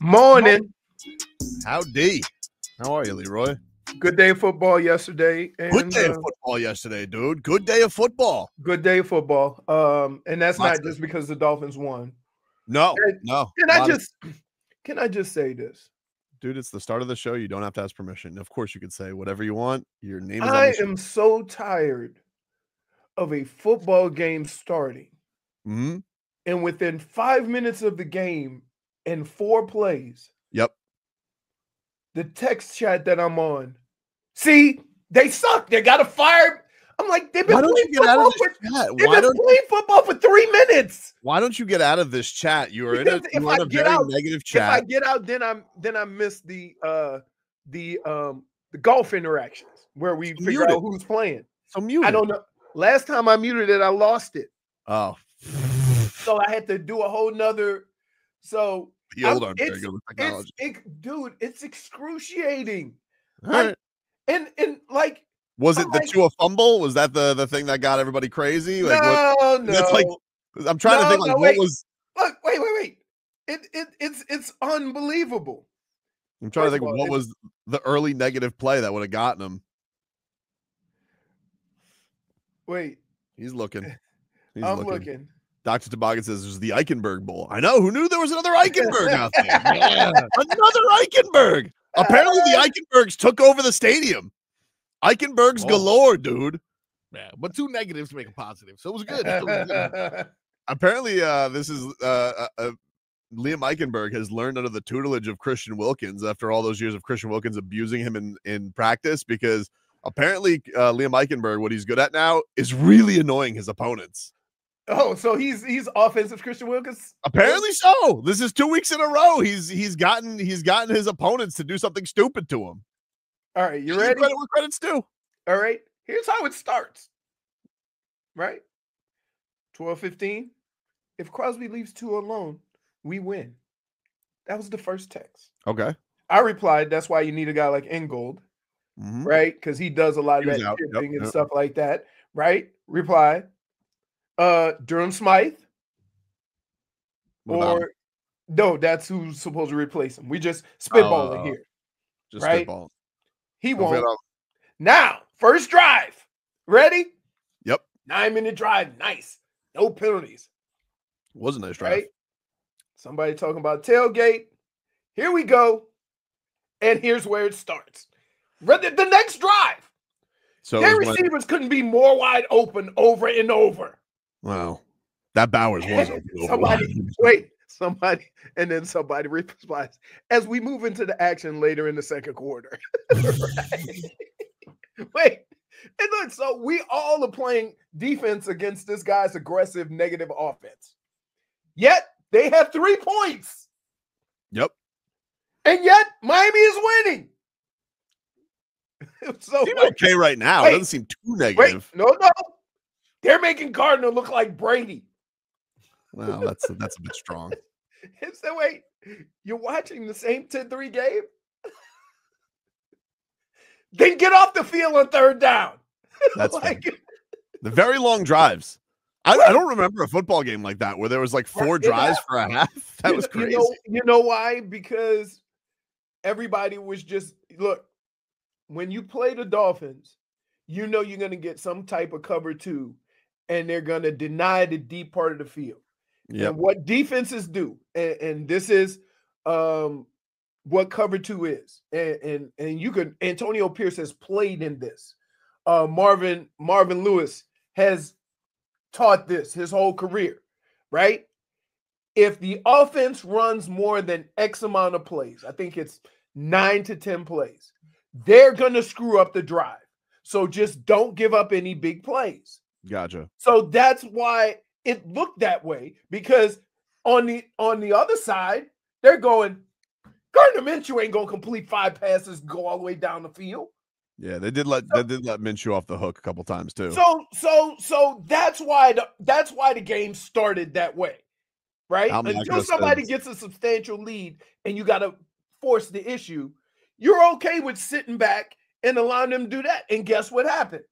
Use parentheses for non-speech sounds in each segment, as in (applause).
Morning. Howdy. How are you, Leroy? Good day of football yesterday. And, Good day uh, of football yesterday, dude. Good day of football. good day of football. Um, and that's Lots not just because the Dolphins won. No, Hey, no. Can I lot of- just can I just say this? dude, it's the start of the show. You don't have to ask permission. Of course, you could say whatever you want. Your name is I am so tired of a football game starting, Mhm. and within five minutes of the game and four plays, Yep. the text chat that I'm on. See, they suck. They got to fire. I'm like, they've been playing you get out of football for, they've Why been playing football for three minutes. Why don't you get out of this chat? You are in a, if you I are in a get very out- negative chat. If I get out, then I'm then I miss the uh the um the golf interactions where we So figure mute out who's playing. So mute. I don't know. Last time I muted it, I lost it. Oh, So I had to do a whole nother. So the I'm- old aren't very it's- it's it, dude, it's excruciating. Right. (laughs) And and like Was I'm it the like- Tua fumble? Was that the the thing that got everybody crazy? Like what? no, no. (laughs) that's like- I'm trying to think like no, what wait. was. Look, wait, wait, wait. It it it's it's unbelievable. I'm trying to think of of all, what was the early negative play that would have gotten him. Wait, He's looking. (laughs) He's I'm looking. looking. Dr. Toboggan says there's the Eichenberg Bowl. I know. Who knew there was another Eichenberg (laughs) out there? Another Eichenberg. (laughs) Apparently, the Eichenbergs took over the stadium. Eichenbergs Oh. galore, dude. Yeah, but two negatives to make a positive, so it was good. (laughs) It was good. Apparently, uh, this is uh, uh, uh, Liam Eichenberg has learned under the tutelage of Christian Wilkins after all those years of Christian Wilkins abusing him in, in practice because apparently uh, Liam Eichenberg, what he's good at now is really annoying his opponents. Oh, so he's he's offensive Christian Wilkins. Apparently so. This is two weeks in a row. He's he's gotten he's gotten his opponents to do something stupid to him. All right, you ready? Credit where credit's due. All right. Here's how it starts. Right? 12 15. If Crosby leaves two alone, we win. That was the first text. Okay. I replied, that's why you need a guy like Ingold, Mhm. right? Because he does a lot of that. Yep, and yep. stuff like that. Right? Reply. Uh Durham Smythe. What? Or no, that's who's supposed to replace him. We just spitballing Oh, here. just right? spitball. He won't. Now, first drive. Ready? Yep. Nine minute drive. Nice. No penalties. Was a nice drive. Right? Somebody talking about tailgate. Here we go. And here's where it starts. The next drive. So Their receivers couldn't be more wide open over and over. Wow. That Bowers (laughs) was somebody, (laughs) wait, somebody, and then somebody (laughs) replies as we move into the action later in the second quarter. Wait, and look, so we all are playing defense against this guy's aggressive negative offense. Yet they have three points, Yep. and yet Miami is winning. so Seems like, okay right now. wait, it doesn't seem too wait, negative. no, no, they're making Gardner look like Brady. Well, that's that's a bit strong. (laughs) And so wait, you're watching the same 10-3 game? (laughs) then get off the field on third down. (laughs) That's like, The very long drives. I, I don't remember a football game like that where there was like four drives for a half. That you was kn- crazy. You know, you know why? Because everybody was just look, when you play the Dolphins, you know you're gonna get some type of cover two, and they're gonna deny the deep part of the field. Yep. And what defenses do, and, and this is um what cover two is. And and and you can Antonio Pierce has played in this. Uh Marvin Marvin Lewis has taught this his whole career, right? If the offense runs more than X amount of plays, I think it's nine to 10 plays, they're gonna screw up the drive. So just don't give up any big plays. Gotcha. So that's why it looked that way because on the on the other side, they're going Gardner Minshew ain't gonna complete five passes, go all the way down the field. Yeah, they did let they did let Minshew off the hook a couple times too. So so so that's why the that's why the game started that way, right? I'm Until somebody gets a substantial lead and you got to force the issue, you're okay with sitting back and allowing them to do that. And guess what happened?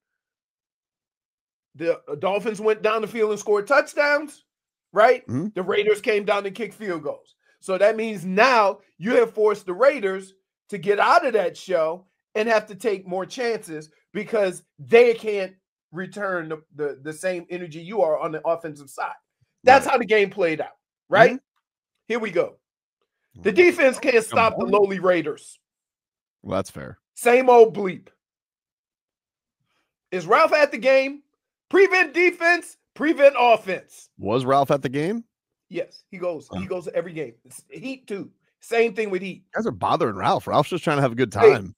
The uh, Dolphins went down the field and scored touchdowns, right? Mhm. The Raiders came down and kicked field goals. So that means now you have forced the Raiders to get out of that show and have to take more chances because they can't return the, the, the same energy you are on the offensive side. That's Right. how the game played out, right? Here we go. The defense can't stop the lowly Raiders. Well, that's fair. Same old bleep. Is Ralph at the game? Prevent defense, prevent offense. Was Ralph at the game? Yes, he goes. He goes to every game. It's Heat too. Same thing with Heat. You guys are bothering Ralph. Ralph's just trying to have a good Hey. time.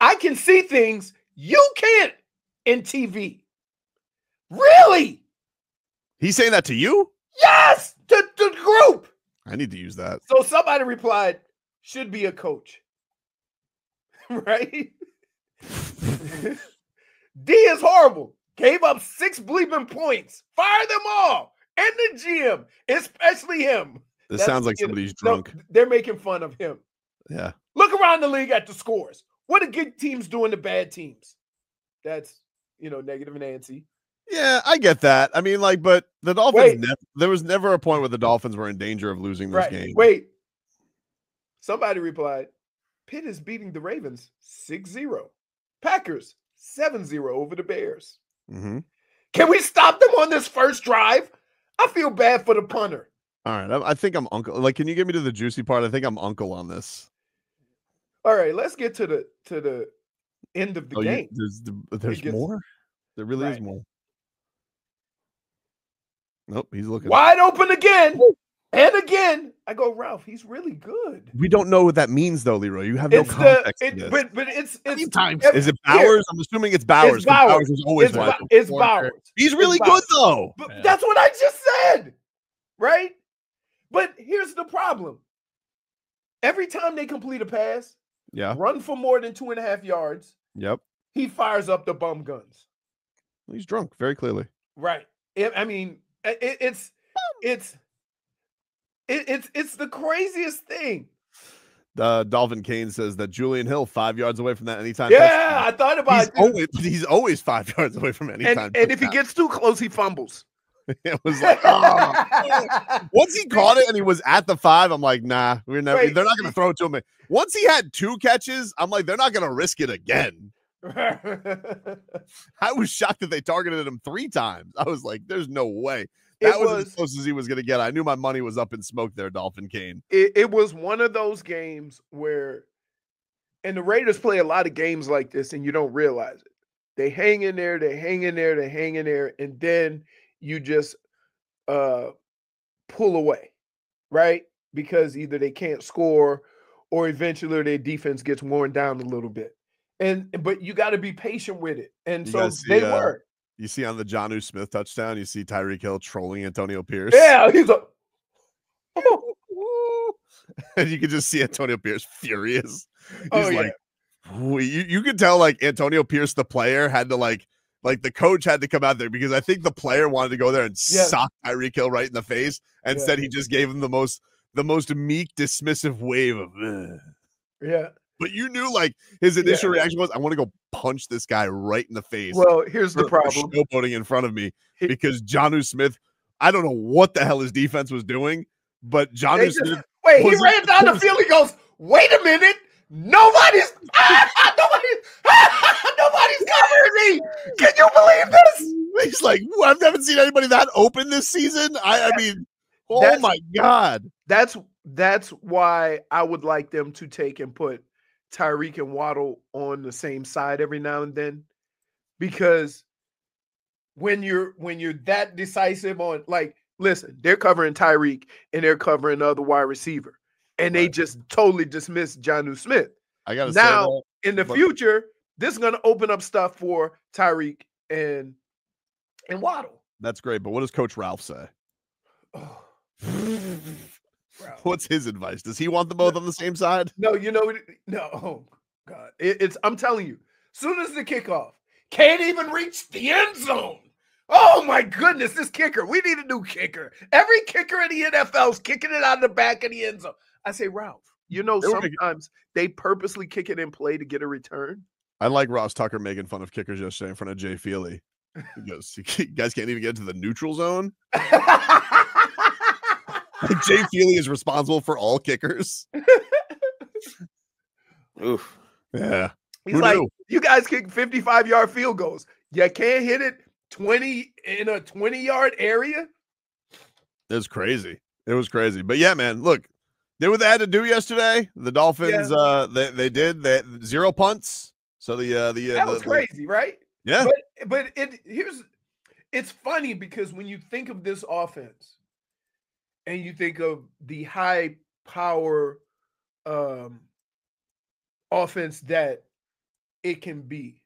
I can see things you can't in TV. Really? He's saying that to you? Yes, to the group. I need to use that. So somebody replied, should be a coach. (laughs) right? (laughs) (laughs) D is horrible. Gave up six bleeping points. Fire them all. And the GM, especially him. This That's- sounds like somebody's no, drunk. they're making fun of him. Yeah. Look around the league at the scores. What are good teams doing to bad teams? That's you know negative Nancy. Yeah, I get that. I mean, like, but the Dolphins, there was never a point where the Dolphins were in danger of losing this Right. game. Wait. Somebody replied, Pitt is beating the Ravens 6-0. Packers 7-0 over the Bears. Mhm. Can we stop them on this first drive? I feel bad for the punter. All right. I, I think I'm uncle. Like, can you get me to the juicy part? I think I'm uncle on this. All right, let's get to the to the end of the Oh, you- game. there's there's gets- more. There really is more. Nope, he's looking. Wide open again and again. I go, Ralph, he's really good. We don't know what that means, though, Leroy. You have no It's the context. it, this. but but it's it's Anytime. ev- is it here, Bowers? I'm assuming it's Bowers. 'cause Bowers. Bowers is always It's, wide it's Bowers. He's really Bowers. good though. But Yeah. that's what I just said, right? But here's the problem. Every time they complete a pass, Yeah. run for more than two and a half yards, Yep. he fires up the bum guns. He's drunk, very clearly. Right. I I mean, i- i- it's it's it, it's it's the craziest thing. Uh, Dolphin Kane says that Julian Hill five yards away from that anytime. Yeah, I thought about He's it. always (laughs) he's always five (laughs) yards away from any and, and if he gets too close, he fumbles. (laughs) it was like, oh. once he caught it and he was at the five, I'm like, nah, we're never. Wait, they're not going to throw it to him. Once he had two catches, I'm like, they're not going to risk it again. I was shocked that they targeted him three times. I was like, there's no way. That was, was as close as he was going to get. I knew my money was up in smoke there, Dolphin Kane. it, it was one of those games where and the Raiders play a lot of games like this and you don't realize it. They hang in there, they hang in there, they hang in there, and then you just uh pull away, right? Because either they can't score or eventually their defense gets worn down a little bit. And but you got to be patient with it. And You so see, they uh, were. You see on the Jonnu Smith touchdown, you see Tyreek Hill trolling Antonio Pierce. Yeah, he's a (laughs) and you can just see Antonio Pierce furious. Oh, he's Oh, yeah. like, you, you could tell like Antonio Pierce, the player, had to like like the coach had to come out there because I think the player wanted to go there and Yeah. sock Tyreek Hill right in the face. Yeah. Instead, he just gave him the most the most meek, dismissive wave of. "Ugh." yeah. But you knew like his initial Yeah. reaction was, I want to go punch this guy right in the face Well, here's the for, for problem. showboating in front of me because Jonnu Smith, I don't know what the hell his defense was doing, but Jonnu Smith, wait, he ran down the (laughs) field. He goes, "Wait a minute, nobody's, (laughs) nobody's, (laughs) nobody's covering me. Can you believe this?" he's like, "Well, I've never seen anybody that open this season. I, I mean, oh That's- my god, That's that's why I would like them to take and put Tyreek and Waddle on the same side every now and then, because when you're when you're that decisive on like, listen, they're covering Tyreek and they're covering the other wide receiver, and they just totally dismiss Jonnu Smith. I gotta Now- say, in the But- future, this is going to open up stuff for Tyreek and and Waddle. that's great. But what does Coach Ralph say? Oh. (sighs) (laughs) (laughs) What's his advice? Does he want them both on the same side? No, you know No, oh God, It- it's. I'm telling you, soon as the kickoff, can't even reach the end zone. Oh my goodness, this kicker. We need a new kicker. Every kicker in the NFL's kicking it out of the back of the end zone. I say, Ralph, you know, They were making- sometimes they purposely kick it in play to get a return. I like Ross Tucker making fun of kickers yesterday in front of Jay Feely. (laughs) He goes, "You guys can't even get to the neutral zone." (laughs) Like (laughs) Jay Feely is responsible for all kickers. Oof. Yeah. He's Who like, knew? you guys kick 55 yard field goals. You can't hit it 20 in a 20 yard area. It was crazy. It was crazy. But yeah, man, look, did what they had to do yesterday. The Dolphins, Yeah. uh, they they did that zero punts. So the uh the uh, That the- was the- crazy, right? yeah, But but it here's it's funny because when you think of this offense and you think of the high power um offense that it can be.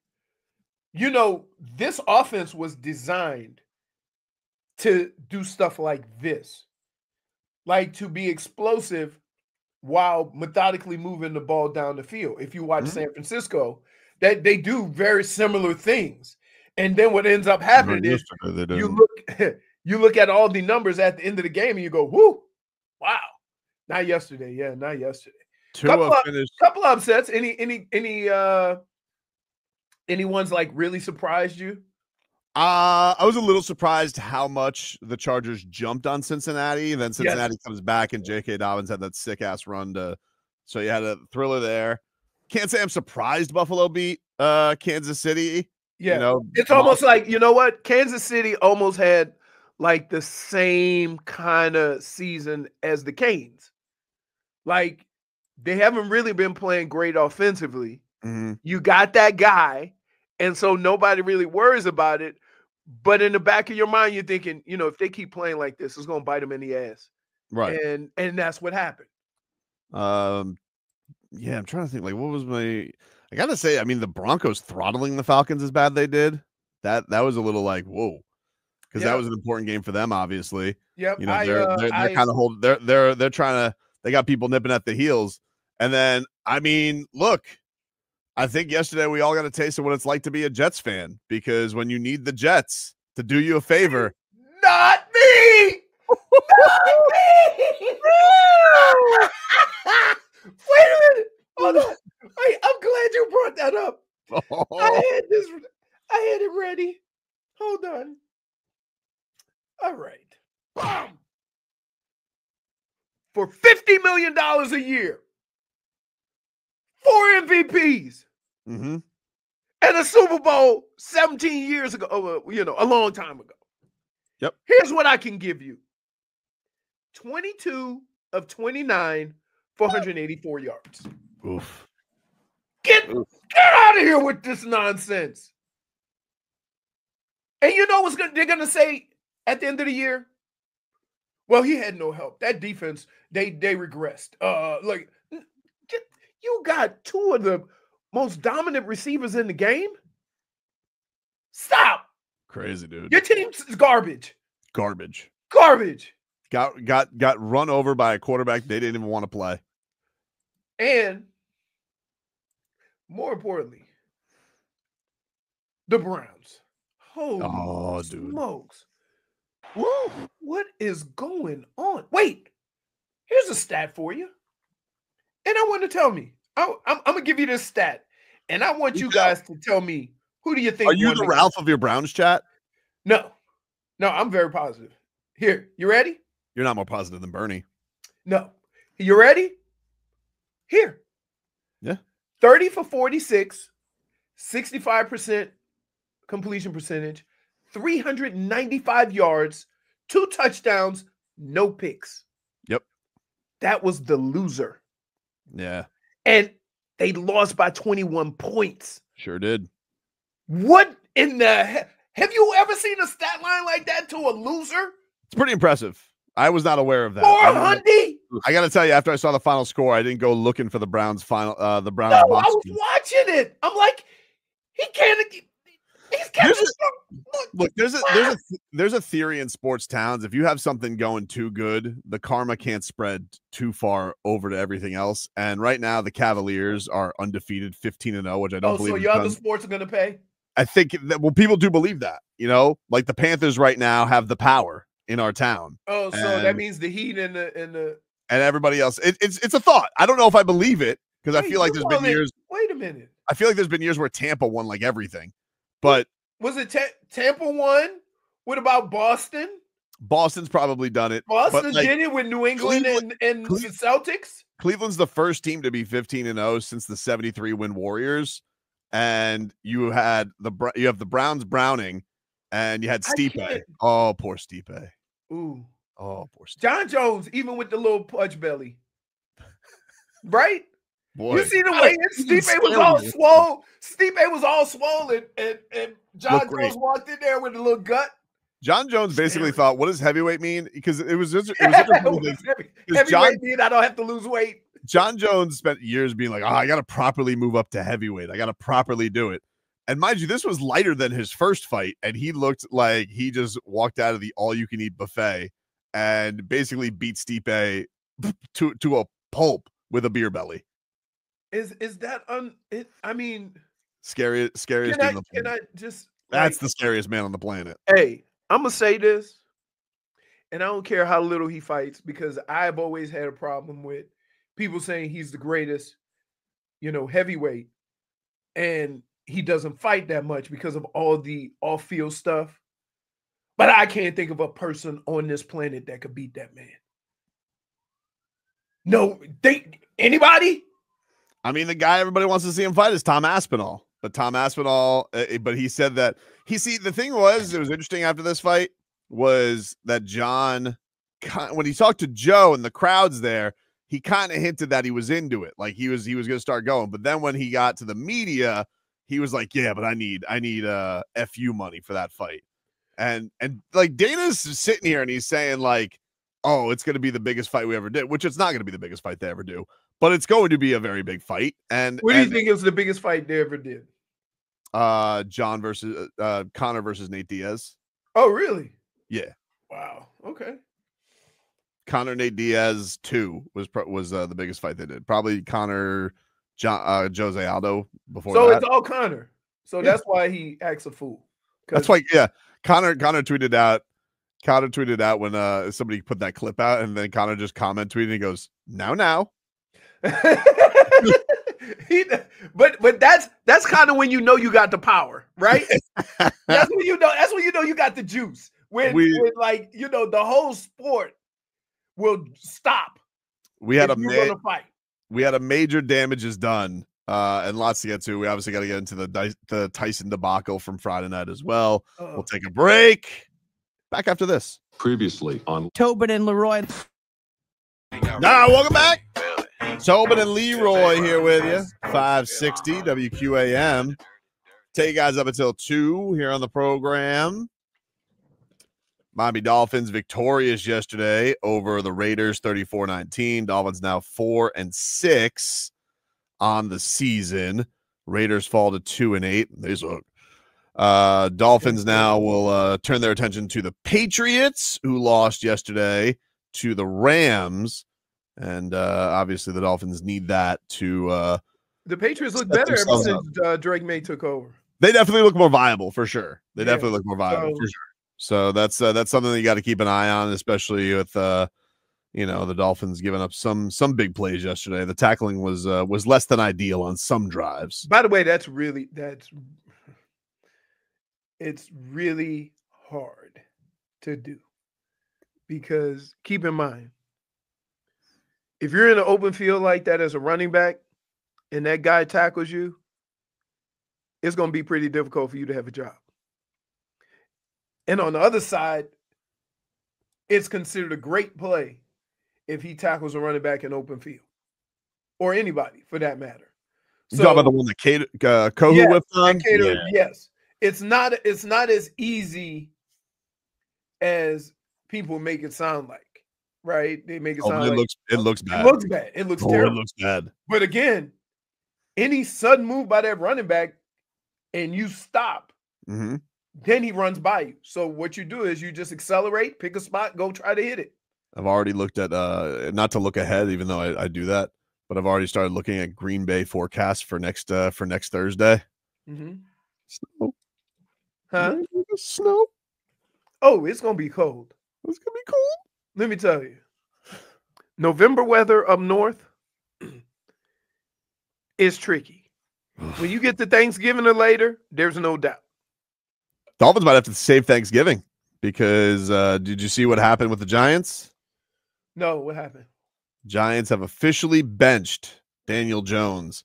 You know, this offense was designed to do stuff like this. Like to be explosive while methodically moving the ball down the field. If you watch Mhm. San Francisco, that they do very similar things. And then what ends up happening is you look (laughs) you look at all the numbers at the end of the game and you go, whoo, wow. Not yesterday. Yeah, not yesterday. couple Tua of- finished. Couple of upsets. Any any any uh any ones like really surprised you? Uh, I was a little surprised how much the Chargers jumped on Cincinnati. Then Cincinnati comes back and J.K. Dobbins had that sick ass run to. So you had a thriller there. Can't say I'm surprised Buffalo beat uh Kansas City. Yeah. You know, It's almost like, you know what? Kansas City almost had like the same kind of season as the Canes. Like they haven't really been playing great offensively. Mhm. You got that guy, and so nobody really worries about it. But in the back of your mind, you're thinking, you know, if they keep playing like this, it's gonna bite them in the ass. right. And and that's what happened. Um, yeah, I'm trying to think. Like, what was my? I gotta say, I mean, the Broncos throttling the Falcons as bad they did. That that was a little like whoa, because Yeah. that was an important game for them. Obviously, Yep. you know, I, they're uh, they're, they're kind of hold. They're they're they're trying to. They got people nipping at the heels, and then I mean, look. I think yesterday we all got a taste of what it's like to be a Jets fan because when you need the Jets to do you a favor, (laughs) not me. (laughs) Not me. (laughs) Wait a minute. Hold on. Wait, I'm glad you brought that up. I had this. I had it ready. Hold on. All right. Bam. For fifty million dollars a year, four MVPs, hmm and a Super Bowl seventeen years ago. uh, you know, a long time ago. Yep. Here's what I can give you: twenty-two of twenty-nine, four hundred eighty-four yards. Oof. Get Oof. get out of here with this nonsense. And you know what's gonna they're gonna say at the end of the year? Well, he had no help. That defense, they they regressed. Uh like you got two of the most dominant receivers in the game. Stop. Crazy dude. Your team's garbage. Garbage. Garbage. Got got got run over by a quarterback they didn't even want to play. And more importantly, the Browns. Holy Oh, dude. smokes. Woo, what is going on? Wait, here's a stat for you. And I want to tell me. I, am I'm gonna give you this stat, and I want you guys to tell me who do you think? Are you the? Ralph of your Browns chat? No, no, I'm very positive. Here, you ready? You're not more positive than Bernie. No. You ready? Here. Yeah. 30 for 46, 65% completion percentage, 395 yards, two touchdowns, no picks. Yep. That was the loser. Yeah, And they lost by 21 points. sure did. What in the he- have you ever seen a stat line like that to a loser? It's pretty impressive. I was not aware of that. I, 400? I got to tell you, after I saw the final score, I didn't go looking for the Browns final. Uh, the Browns. No, I was score. watching it. I'm like, he can't. There's his look. There's a there's a there's a theory in sports towns. If you have something going too good, the karma can't spread too far over to everything else. And right now, the Cavaliers are undefeated, 15 and 0, which I don't Oh, believe. so your other done. sports are gonna pay? I think that well, people do believe that. You know, like the Panthers right now have the power in our town, Oh, so that means the Heat and the and the. and everybody else. It, it's it's a thought. I don't know if I believe it because I feel like there's been years. Wait a minute. I feel like there's been years where Tampa won like everything, but Was it Ta- Tampa one? What about Boston? Boston's probably done it. Boston like, did it with New England Cleveland- and, and Cle- the Celtics. Cleveland's the first team to be 15 and 0 since the 73 win Warriors. And you had the you have the Browns Browning and you had I Stipe. Oh, poor Stipe. Ooh. Oh, poor Stipe. Jon Jones, even with the little pudge belly. (laughs) Right? Boy. You see the way don't Stipe even was scare all you. swole. Stipe was all swollen, and, and Jon. Jones walked in there with a little gut. Jon Jones basically thought, what does heavyweight mean? Because it was just, it was (laughs) interesting Heavy- because Jon- Heavyweight mean I don't have to lose weight. Jon Jones spent years being like, oh, I got to properly move up to heavyweight. I got to properly do it. And mind you, this was lighter than his first fight. And he looked like he just walked out of the all you can eat buffet and basically beat Stipe (laughs) to, to a pulp with a beer belly. Is is that un? It, I mean, Scary, scariest can I the can. I just? That's like, the scariest man on the planet. hey. I'm gonna say this, and I don't care how little he fights because I've always had a problem with people saying he's the greatest, you know, heavyweight, and he doesn't fight that much because of all the off-field stuff. But I can't think of a person on this planet that could beat that man. No, they anybody? I mean, the guy everybody wants to see him fight is Tom Aspinall. But Tom Aspinall, uh, uh, but he said that he see the thing was it was interesting after this fight was that Jon when he talked to Joe and the crowds there, he kind of hinted that he was into it, like he was he was going to start going. But then when he got to the media, he was like, "Yeah, but I need I need uh fu money for that fight," and and like Dana's sitting here and he's saying like, "Oh, it's going to be the biggest fight we ever did," which it's not going to be the biggest fight they ever do but it's going to be a very big fight. And, What do you and, think is the biggest fight they ever did? Uh John versus uh Conor versus Nate Diaz. Oh, really? Yeah. Wow. Okay. Conor Nate Diaz 2 was was uh, the biggest fight they did. Probably Conor John uh Jose Aldo before So that. it's all Conor. So Yeah. that's why he acts a fool. That's why yeah. Conor Conor tweeted out Conor tweeted out when uh somebody put that clip out and then Conor just comment tweeted and he goes, "Now now." (laughs) (laughs) he, but but that's that's kind of when you know you got the power, right? (laughs) that's when you know. That's when you know you got the juice. When, We- when like you know the whole sport will stop. We had if a you're ma- gonna fight. we had a major damages done uh and lots to get to. We obviously got to get into the the Tyson debacle from Friday night as well. Uh, We'll take a break. Back after this. Previously on Tobin and Leroy. Now, welcome back. Tobin and Leroy here with you. 560 WQAM. Take you guys up until 2 here on the program. Miami Dolphins victorious yesterday over the Raiders 34 19. Dolphins now 4 and 6 on the season. Raiders fall to 2 and 8. They suck. Uh, Dolphins now will uh, turn their attention to the Patriots, who lost yesterday to the Rams. And uh, obviously, the Dolphins need that to. Uh, the Patriots look better ever since uh, Drake Maye took over. they definitely look more viable for sure. They Yeah, definitely look more viable so- for sure. So that's uh, that's something that you got to keep an eye on, especially with uh, you know the Dolphins giving up some some big plays yesterday. The tackling was uh, was less than ideal on some drives. By the way, that's really that's it's really hard to do because keep in mind if you're in an open field like that as a running back and that guy tackles you, it's going to be pretty difficult for you to have a job. And on the other side, it's considered a great play if he tackles a running back in open field or anybody for that matter. You talking about the one that Kate, uh, Kohou Yes, whipped on? Kader, Yeah. yes. It's not it's not as easy as people make it sound like, right? They make it sound Oh, it like looks it looks bad. it looks bad. It looks oh, it looks bad. But again, any sudden move by that running back and you stop, hmm then he runs by you. So what you do is you just accelerate, pick a spot, go try to hit it. I've already looked at uh not to look ahead, even though I, I do that, but I've already started looking at Green Bay forecast for next uh for next Thursday. Mm-hmm. Snow, Huh? snow. Oh, it's gonna be cold. It's gonna be cold. Let me tell you. November weather up north (clears throat) is tricky. When you get to Thanksgiving or later, there's no doubt. Dolphins might have to save Thanksgiving. because uh, did you see what happened with the Giants? No, what happened? Giants have officially benched Daniel Jones,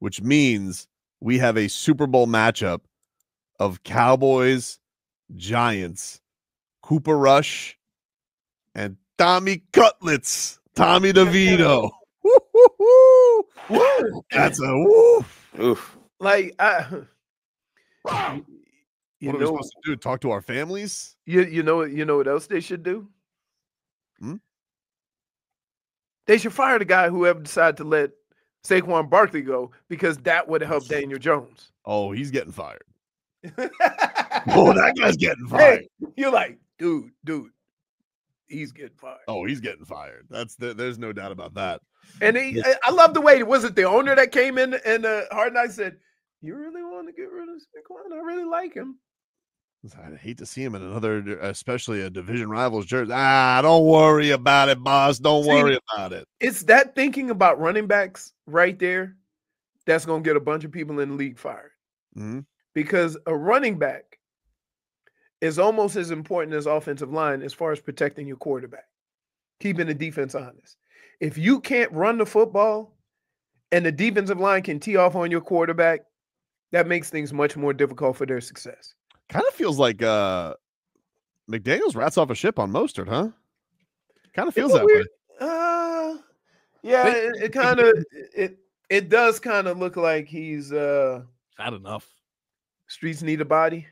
which means we have a Super Bowl matchup of Cowboys, Giants, Cooper Rush, and Tommy Cutlets, Tommy DeVito. Woo-hoo-hoo. That's a woo. Oof. Like I you What are we supposed to do? Talk to our families? you, you know what you know what else they should do? Hmm? They should fire the guy who ever decided to let Saquon Barkley go because that would help Daniel Jones. Oh, he's getting fired. oh, (laughs) Oh, that guy's getting fired. Hey, you're like, dude, dude, he's getting fired. Oh, he's getting fired. That's the, there's no doubt about that. And he, I- I love the way was it the owner that came in and uh, Hard Knocks said, "You really want to get rid of Saquon? I really like him." I hate to see him in another, especially a division rivals jersey. Ah, don't worry about it, boss. Don't See, worry about it. It's that thinking about running backs right there that's going to get a bunch of people in the league fired Mhm. because a running back is almost as important as offensive line as far as protecting your quarterback, keeping the defense honest. If you can't run the football and the defensive line can tee off on your quarterback, that makes things much more difficult for their success. Kind of feels like uh McDaniel's rats off a ship on Mostert, huh? Kind of feels It's a that way. Uh, yeah, They- it, it kind of (laughs) it it does kind of look like he's uh Not enough. streets need a body,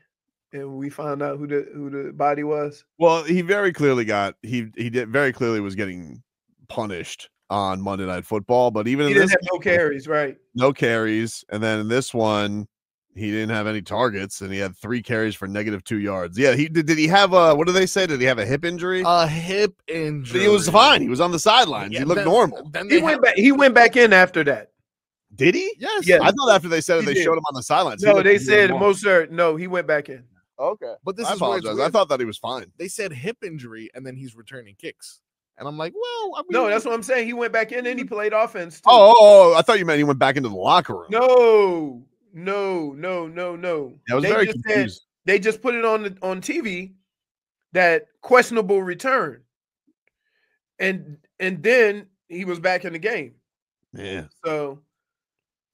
and we found out who the who the body was. Well, he very clearly got he he did very clearly was getting punished on Monday Night Football, but even He in didn't this have no carries, right? no carries, and then in this one he didn't have any targets, and he had three carries for negative two yards. Yeah, he did. Did he have a what do they say? Did he have a hip injury? A hip But injury. he was fine. He was on the sidelines. Yeah, he looked then- normal. Then He went have- back. He went back in after that. Did he? Yes. Yeah. I thought after they said it, they did. showed him on the sidelines. No, they said normal. Mostert. No, he went back in. Okay, But this I is where it's apologize. I thought that he was fine. they said hip injury, and then he's returning kicks. And I'm like, well, I mean, No, that's what I'm saying. He went back in and he mm-hmm. played offense too. Oh, oh, oh, oh, I thought you meant he went back into the locker room. no, no, no, no, no. I was They very just said- confused. they just put it on the, on TV that questionable return, and and then he was back in the game. Yeah, So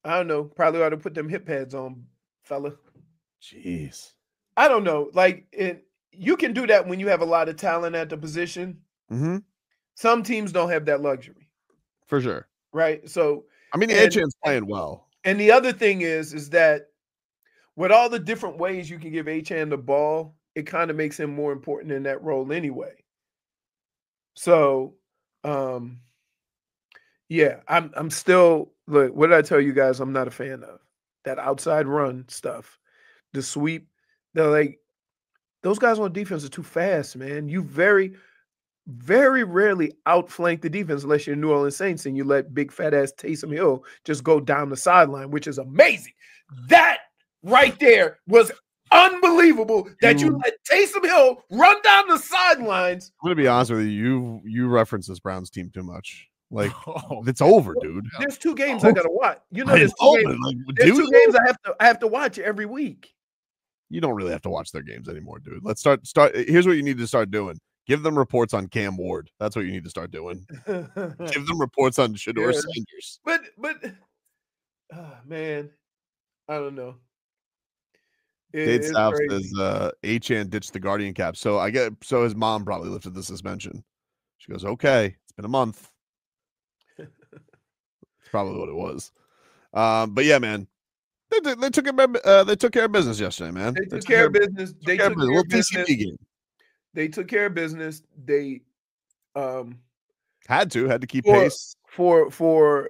I don't know. Probably ought to put them hip pads on, fella. jeez. I don't know. Like it, you can do that when you have a lot of talent at the position. hmm Some teams don't have that luxury, For sure. right? So I mean, Achane's playing well. And the other thing is, is that with all the different ways you can give Achane the ball, it kind of makes him more important in that role anyway. So, um, yeah, I'm I'm still look. What did I tell you guys? I'm not a fan of that outside run stuff, the sweep. They're like those guys on defense are too fast, man. You very, very rarely outflank the defense unless you're New Orleans Saints and you let big fat ass Taysom Hill just go down the sideline, which is amazing. That right there was unbelievable that you You- let Taysom Hill run down the sidelines. I'm gonna be honest with you. You you reference this Browns team too much. Like (laughs) Oh, it's over, dude. There's two games I gotta watch. You (laughs) know, there's two, games, Like, there's two games I have to I have to watch every week. You don't really have to watch their games anymore, dude. Let's start start here's what you need to start doing. Give them reports on Cam Ward. That's what you need to start doing. (laughs) Give them reports on Shedeur Yeah. Sanders. but but ah, man, I don't know. It- it's South crazy. says uh Achane ditched the Guardian cap. So I get so his mom probably lifted the suspension. She goes, Okay, it's been a month. (laughs) It's probably what it was. Um, but yeah, man. They, they took care of, uh, they took care of business yesterday, man. They took care of business. They care took of care business. of Little business. Game. They took care of business. They um Had to, had to keep for, pace. for for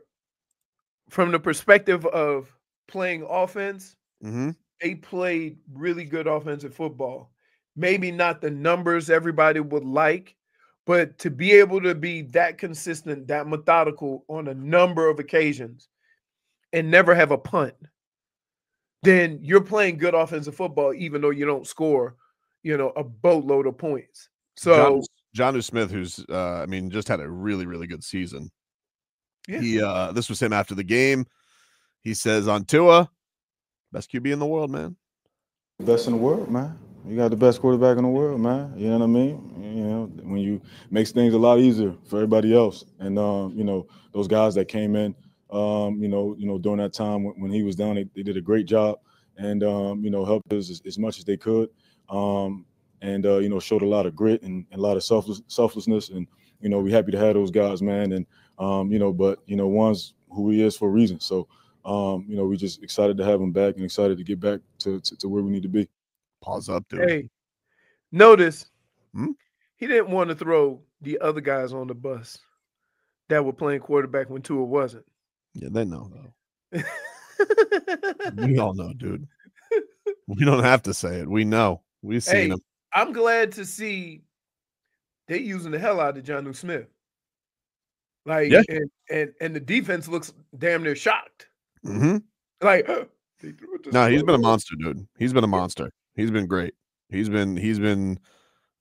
from the perspective of playing offense, hmm they played really good offensive football. Maybe not the numbers everybody would like, but to be able to be that consistent, that methodical on a number of occasions and never have a punt, then you're playing good offensive football, even though you don't score, you know, a boatload of points. So John Smith, who's uh, I mean, just had a really, really good season. Yeah. He uh this was him after the game. He says on Tua, best QB in the world, man. Best in the world, man. You got the best quarterback in the world, man. You know what I mean? You know, when you makes things a lot easier for everybody else. And um, you know, those guys that came in, um, you know, you know, during that time when, when he was down, they, they, did a great job and um, you know, helped us as, as much as they could. Um, and uh, you know, showed a lot of grit and, and a lot of selfless, selflessness. And you know, we're happy to have those guys, man. And um, you know, but you know, one's who he is for a reason. So um, you know, we just excited to have him back and excited to get back to, to, to where we need to be. Pause up, dude. Hey, notice Hmm? he didn't want to throw the other guys on the bus that were playing quarterback when Tua wasn't. Yeah, they know though. (laughs) We all know, dude. We don't have to say it. We know. We've seen hey, him. I'm glad to see they using the hell out of John Jonnu Smith. Like, Yeah. and, and and the defense looks damn near shocked. hmm Like, No, he's been a monster, dude. He's been a monster. He's been great. He's been he's been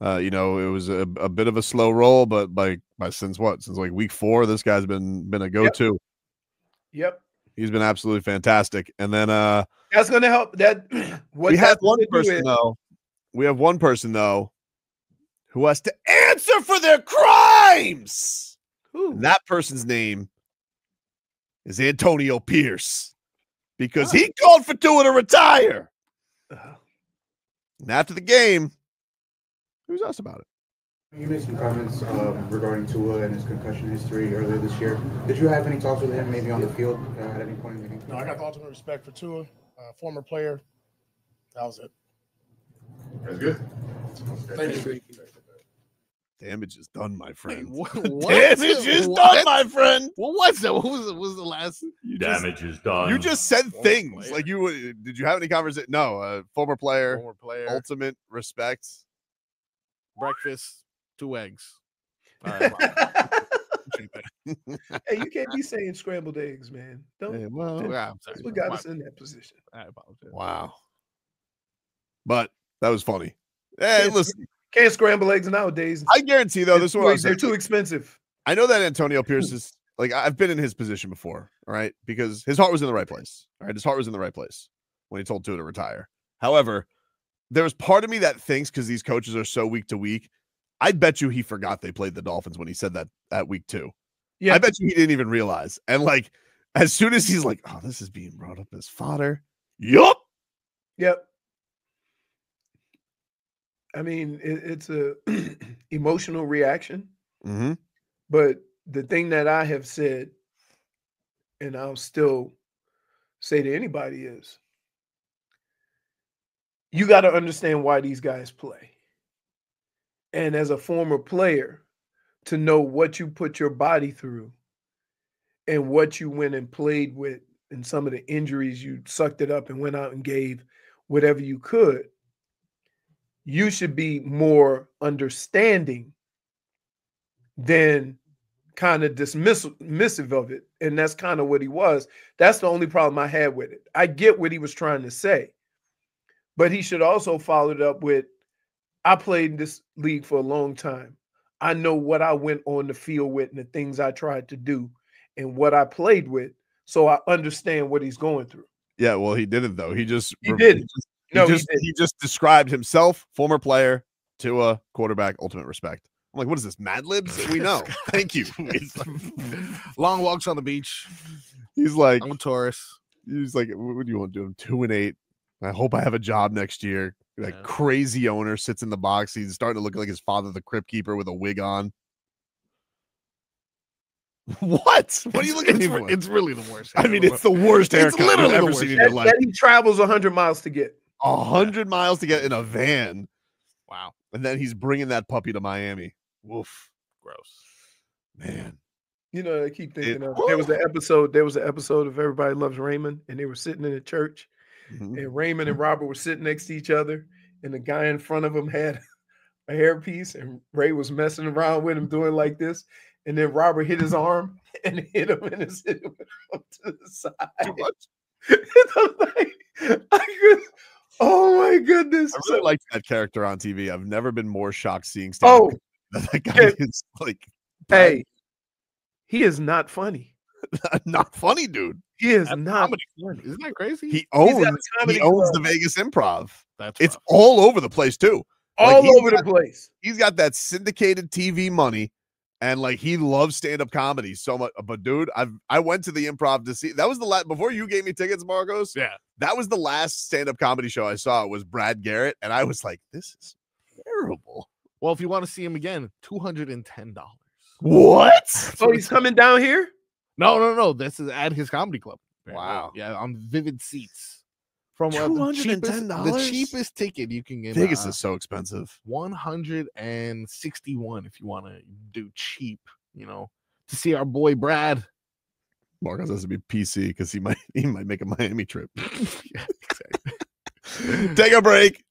uh, you know, it was a, a bit of a slow roll, but by by since what? Since like week four, this guy's been been a go-to. Yep, He's been absolutely fantastic. And then uh that's gonna help. That (clears throat) what we have one person is- though. We have one person though who has to answer for their crimes. That person's name is Antonio Pierce because he called for Tua to retire. Uh, And after the game, he was asked about it. You made some comments um, regarding Tua and his concussion history earlier this year. Did you have any talks with him, maybe on the field uh, at any point in the game? No, I got the ultimate respect for Tua, uh, former player. That was it. That's good. Thank you. Damage is done, my Wait, friend. what? (laughs) what? Damage is What? done, my friend. What was that? What was it? What was the last? You just, Damage is done. you just said Former things player. like you would- did. You have any conversation? No, uh, former player, Former player. ultimate respect. breakfast, two eggs. Uh, all right, (laughs) hey, you can't be (laughs) saying scrambled eggs, man. Don't. Yeah, well, yeah, I'm sorry. That's what got My- us in that position. I apologize. wow. But that was funny. Hey, Yes. listen, Can't scramble eggs nowadays. I guarantee though, They're this is too- what I was they're too expensive. I know that Antonio Pierce (laughs) is like I've been in his position before, all right? Because his heart was in the right place. All right. His heart was in the right place when he told Tua to retire. However, there was part of me that thinks because these coaches are so week to week, I bet you he forgot they played the Dolphins when he said that that week two. Yeah. I bet you he didn't even realize. And like as soon as he's like, oh, this is being brought up as fodder. Yup. Yep. I mean, it, it's a (clears throat) emotional reaction, Mm-hmm. but the thing that I have said, and I'll still say to anybody is, you got to understand why these guys play. And as a former player, to know what you put your body through and what you went and played with and some of the injuries you sucked it up and went out and gave whatever you could you should be more understanding than kind of dismissive of it. And that's kind of what he was. That's the only problem i had with it. I get what he was trying to say but he should also follow it up with i played in this league for a long time i know what i went on the field with and the things i tried to do and what i played with so i understand what he's going through Yeah, well, he didn't though. He just He didn't. just- No, he he just, didn't. he just described himself, former player, to a quarterback, ultimate respect. I'm like, what is this? Mad libs? We (laughs) know. Thank you. (laughs) Long walks on the beach. He's like, I'm a tourist. he's like, what what do you want to do? I'm two and eight. I hope I have a job next year. That Yeah. crazy owner sits in the box. He's starting to look like his father, the crypt keeper, with a wig on. (laughs) What? What are you looking it's, for? it's really the worst. I mean, it's the worst It's haircut you've literally the ever seen in your life. that he travels 100 miles to get A hundred miles to get in a van, wow, and then he's bringing that puppy to Miami. Woof, gross. man. You know, I keep It- thinking of there was an episode. There was an episode of Everybody Loves Raymond, and they were sitting in a church, Mhm. and Raymond and Robert were sitting next to each other, and the guy in front of him had (laughs) a hairpiece, and Ray was messing around with him, doing like this, and then Robert hit his arm (laughs) and hit him in his (laughs) up to the side. Too much. Like, I could, oh my goodness! I really liked that character on TV. I've never been more shocked seeing stand oh, that guy is like hey, he is not funny. (laughs) not funny, dude. He is That's not comedy. funny. Isn't that crazy? He He's got a owns he owns club. the Vegas Improv. That's It's rough. all over the place too. All he's over the place. He's got that syndicated TV money, and like he loves stand up comedy so much. But dude, I I went to the improv to see. That was the last before you gave me tickets, Marcos. yeah. That was the last stand up comedy show I saw. Was Brad Garrett, and I was like, this is terrible. Well, if you want to see him again, two hundred and ten dollars. What? Oh, he's coming down here. No, no, no. This is at his comedy club. apparently. Wow. Yeah, on Vivid Seats. From uh, the cheapest, the cheapest ticket you can get. Vegas uh, is so expensive. 161 if you want to do cheap, you know, to see our boy Brad. Marcos has to be PC because he might (laughs) he might make a Miami trip. (laughs) yeah, exactly. (laughs) Take a break.